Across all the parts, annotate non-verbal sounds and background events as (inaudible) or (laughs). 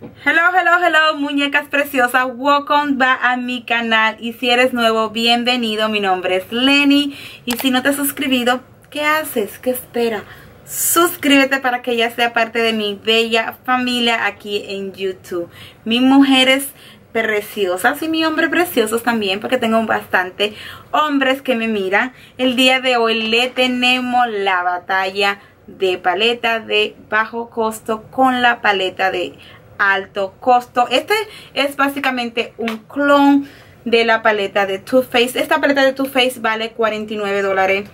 Hello, hello, hello, muñecas preciosas, welcome back a mi canal y si eres nuevo, bienvenido, mi nombre es Lenny y si no te has suscribido, ¿qué haces? ¿Qué espera? Suscríbete para que ya sea parte de mi bella familia aquí en YouTube. Mis mujeres preciosas y mi hombre preciosos también porque tengo bastante hombres que me miran. El día de hoy le tenemos la batalla de paleta de bajo costo con la paleta de alto costo. Este es básicamente un clon de la paleta de Too Faced. Esta paleta de Too Faced vale 49 dólares.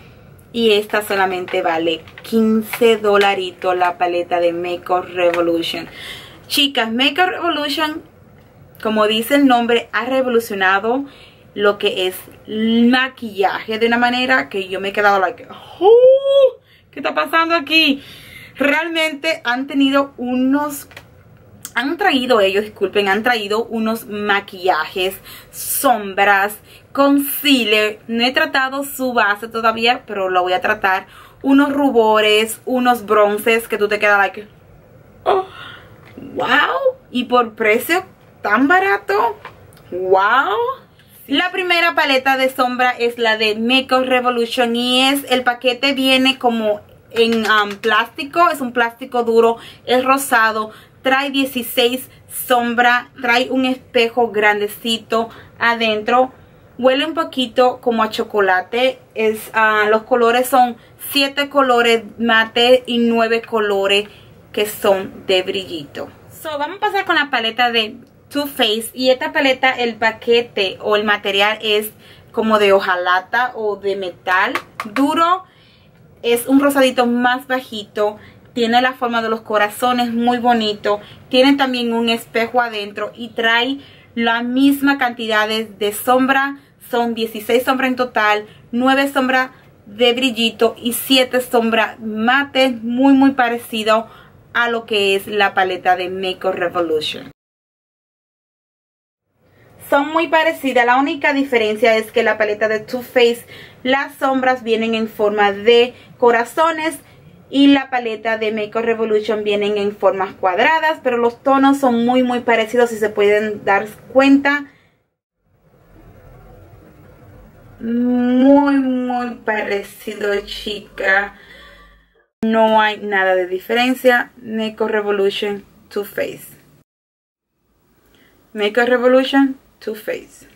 Y esta solamente vale 15 dolaritos la paleta de Makeup Revolution. Chicas, Makeup Revolution, como dice el nombre, ha revolucionado lo que es maquillaje de una manera que yo me he quedado like, oh, ¿qué está pasando aquí? Realmente han tenido unos han traído ellos, disculpen, han traído unos maquillajes, sombras, concealer. No he tratado su base todavía, pero lo voy a tratar. Unos rubores, unos bronces que tú te quedas like, oh, wow. Y por precio tan barato, wow. La primera paleta de sombra es la de Makeup Revolution y es el paquete viene como en um, plástico, es un plástico duro, es rosado, trae 16 sombra, trae un espejo grandecito adentro, huele un poquito como a chocolate, es, uh, los colores son 7 colores mate y 9 colores que son de brillito. So, vamos a pasar con la paleta de Too Faced. Y esta paleta, el paquete o el material es como de hojalata o de metal duro, es un rosadito más bajito, tiene la forma de los corazones muy bonito, tiene también un espejo adentro y trae la misma cantidad de sombra, son 16 sombras en total, 9 sombras de brillito y 7 sombras mate, muy muy parecido a lo que es la paleta de Makeup Revolution. Son muy parecidas, la única diferencia es que la paleta de Too Faced, las sombras vienen en forma de corazones y la paleta de Makeup Revolution vienen en formas cuadradas, pero los tonos son muy muy parecidos si se pueden dar cuenta. Muy muy parecido chica. No hay nada de diferencia. Makeup Revolution Too Faced. Makeup Revolution Too Faced.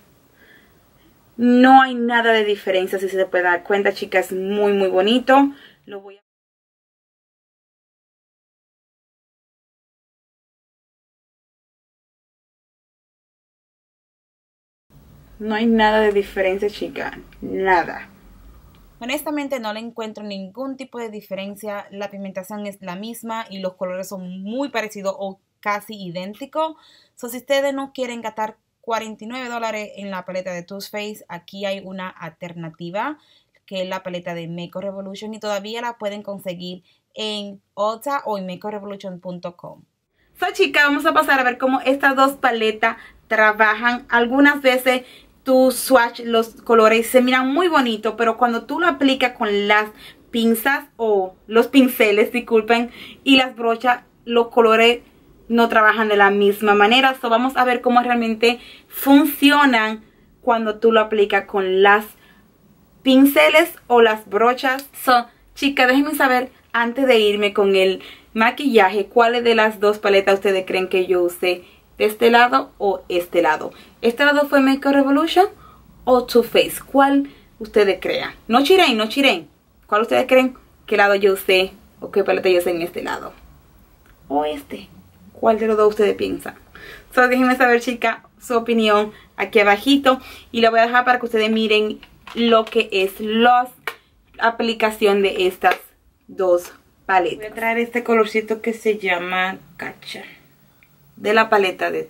No hay nada de diferencia si se puede dar cuenta chicas. Muy muy bonito. Lo voy a No hay nada de diferencia, chica. Nada. Honestamente no le encuentro ningún tipo de diferencia. La pigmentación es la misma y los colores son muy parecidos o casi idénticos. So, si ustedes no quieren gastar 49 dólares en la paleta de Too Faced, aquí hay una alternativa que es la paleta de Makeup Revolution y todavía la pueden conseguir en Ulta o en makeuprevolution.com. So chicas, vamos a pasar a ver cómo estas dos paletas trabajan. Algunas veces tu swatch, los colores se miran muy bonito, pero cuando tú lo aplicas con las pinzas o los pinceles, disculpen, y las brochas, los colores no trabajan de la misma manera. So vamos a ver cómo realmente funcionan cuando tú lo aplicas con las pinceles o las brochas. So, chicas, déjenme saber antes de irme con el maquillaje, cuáles de las dos paletas ustedes creen que yo use de este lado o este lado. ¿Este lado fue Makeup Revolution o Too Faced? ¿Cuál ustedes crean? No chiren, no chiren. ¿Cuál ustedes creen? ¿Qué lado yo usé o qué paleta yo usé en este lado? ¿O este? ¿Cuál de los dos ustedes piensan? Solo déjenme saber, chica, su opinión aquí abajito. Y la voy a dejar para que ustedes miren lo que es la aplicación de estas dos paletas. Voy a traer este colorcito que se llama Cacha de la paleta de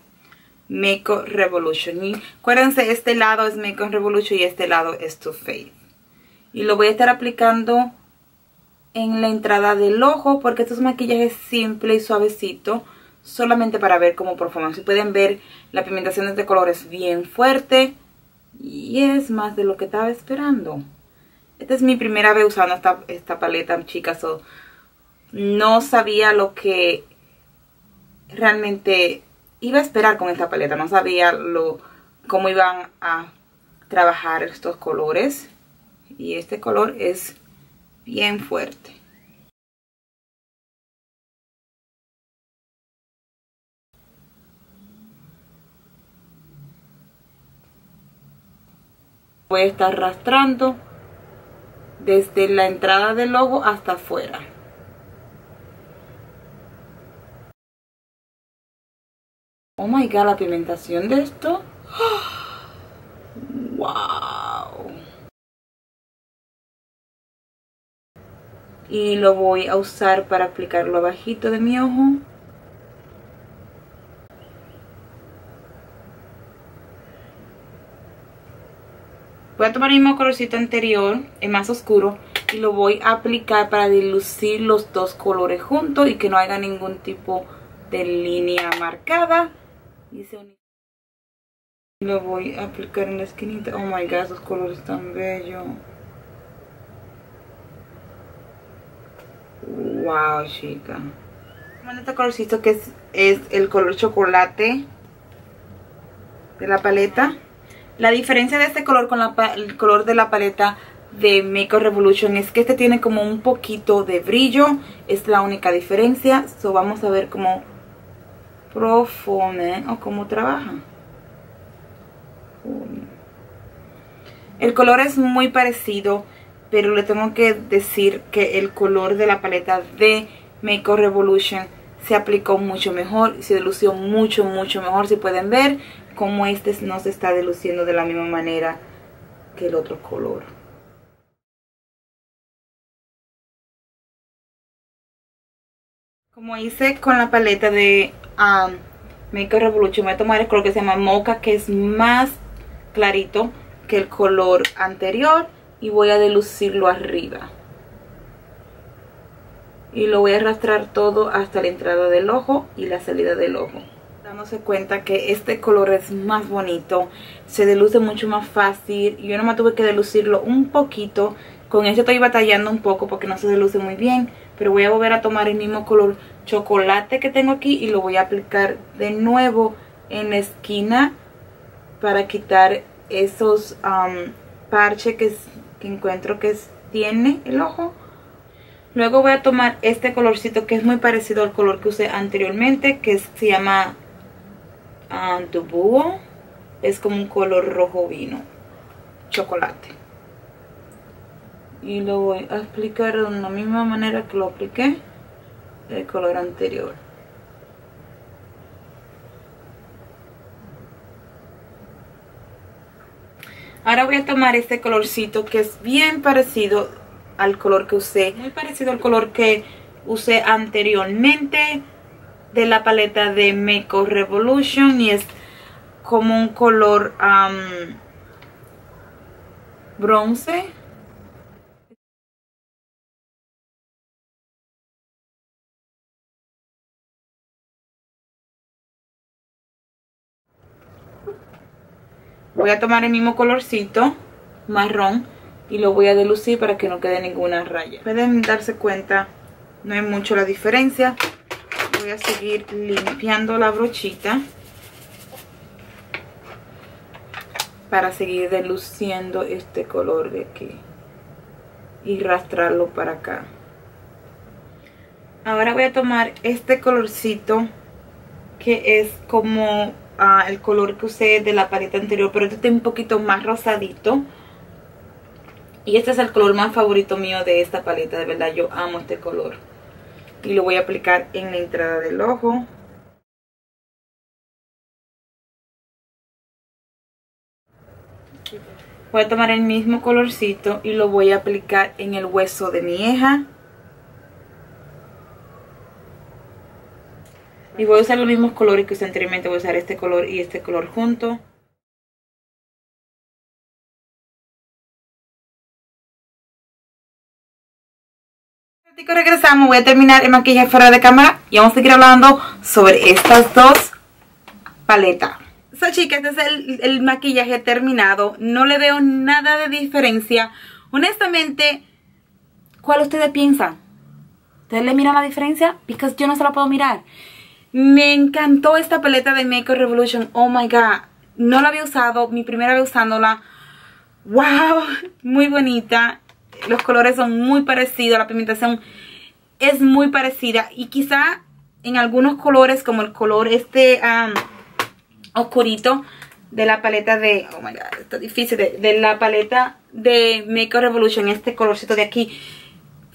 Makeup Revolution. Y acuérdense, este lado es Makeup Revolution y este lado es Too Faced. Y lo voy a estar aplicando en la entrada del ojo porque estos maquillajes simple y suavecito. Solamente para ver cómo performan. Si pueden ver, la pigmentación de color es bien fuerte. Y es más de lo que estaba esperando. Esta es mi primera vez usando esta, esta paleta, chicas. no sabía lo que realmente iba a esperar con esta paleta. No sabía lo, cómo iban a trabajar estos colores. Y este color es bien fuerte. Voy a estar arrastrando desde la entrada del ojo hasta afuera. Oh my god, la pigmentación de esto. (gasps) Wow. Y lo voy a usar para aplicarlo abajito de mi ojo. Voy a tomar el mismo colorcito anterior, el más oscuro, y lo voy a aplicar para dilucir los dos colores juntos y que no haya ningún tipo de línea marcada. Y lo voy a aplicar en la esquinita. Oh my god, esos colores tan bellos. Wow, chica. Este colorcito que es, es el color chocolate de la paleta. La diferencia de este color con el color de la paleta de Makeup Revolution es que este tiene como un poquito de brillo. Es la única diferencia. So vamos a ver cómo profume o cómo trabaja. El color es muy parecido, pero le tengo que decir que el color de la paleta de Makeup Revolution se aplicó mucho mejor, se dilució mucho, mucho mejor. Si pueden ver cómo este no se está diluciendo de la misma manera que el otro color. Como hice con la paleta de um, Makeup Revolution, voy a tomar el color que se llama Mocha, que es más clarito que el color anterior. Y voy a dilucirlo arriba. Y lo voy a arrastrar todo hasta la entrada del ojo y la salida del ojo. Dándose cuenta que este color es más bonito, se diluce mucho más fácil. Yo nomás tuve que dilucirlo un poquito. Con este estoy batallando un poco porque no se diluce muy bien pero voy a volver a tomar el mismo color chocolate que tengo aquí y lo voy a aplicar de nuevo en la esquina para quitar esos um, parches que, que, encuentro que tiene el ojo. Luego voy a tomar este colorcito que es muy parecido al color que usé anteriormente, que se llama uh, Es como un color rojo vino, chocolate. Y lo voy a aplicar de la misma manera que lo apliqué el color anterior. Ahora voy a tomar este colorcito que es bien parecido al color que usé muy parecido al color que usé anteriormente de la paleta de Makeup Revolution y es como un color bronce Voy a tomar el mismo colorcito marrón y lo voy a delucir para que no quede ninguna raya. Pueden darse cuenta, no hay mucho la diferencia. Voy a seguir limpiando la brochita para seguir deluciendo este color de aquí y rastrarlo para acá. Ahora voy a tomar este colorcito que es como el color que usé de la paleta anterior, pero este está un poquito más rosadito. Y este es el color más favorito mío de esta paleta, de verdad yo amo este color. Y lo voy a aplicar en la entrada del ojo. Voy a tomar el mismo colorcito y lo voy a aplicar en el hueso de mi hija. Y voy a usar los mismos colores que usé anteriormente. Voy a usar este color y este color junto. regresamos, voy a terminar el maquillaje fuera de cámara y vamos a seguir hablando sobre estas dos paletas. So chicas, este es el, el, maquillaje terminado, no le veo nada de diferencia. Honestamente, ¿cuál ustedes piensan? ¿Ustedes le miran la diferencia? Porque yo no se la puedo mirar. Me encantó esta paleta de Make Revolution. Oh my god. No la había usado. Mi primera vez usándola. Wow. (laughs) Muy bonita. Los colores son muy parecidos. La pigmentación es muy parecida. Y quizá en algunos colores como el color este oscurito de la paleta de... Oh my god. Esto es difícil. De, de la paleta de Make Revolution. Este colorcito de aquí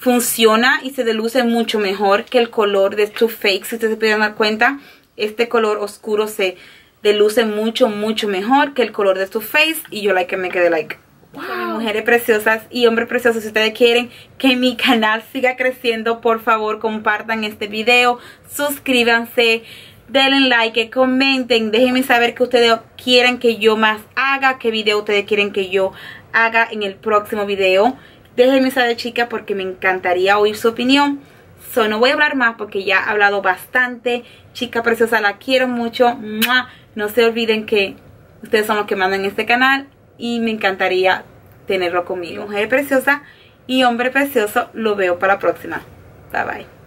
funciona y se deluce mucho mejor que el color de Too Fake. Si ustedes se pueden dar cuenta, este color oscuro se deluce mucho, mucho mejor que el color de Too Face. Y yo like que me quedé like, wow. Mujeres preciosas y hombres preciosos, si ustedes quieren que mi (laughs) canal siga creciendo, por favor compartan este video, suscríbanse, denle like, comenten, déjenme saber que ustedes quieren que yo más haga, qué video ustedes quieren que yo haga en el próximo video. Déjenme saber, chicas, porque me encantaría oír su opinión. So, no voy a hablar más porque ya he hablado bastante. Chica preciosa, la quiero mucho. No se olviden que ustedes son los que mandan este canal y me encantaría tenerlo conmigo. Mujer preciosa y hombre precioso, lo veo para la próxima. Bye bye.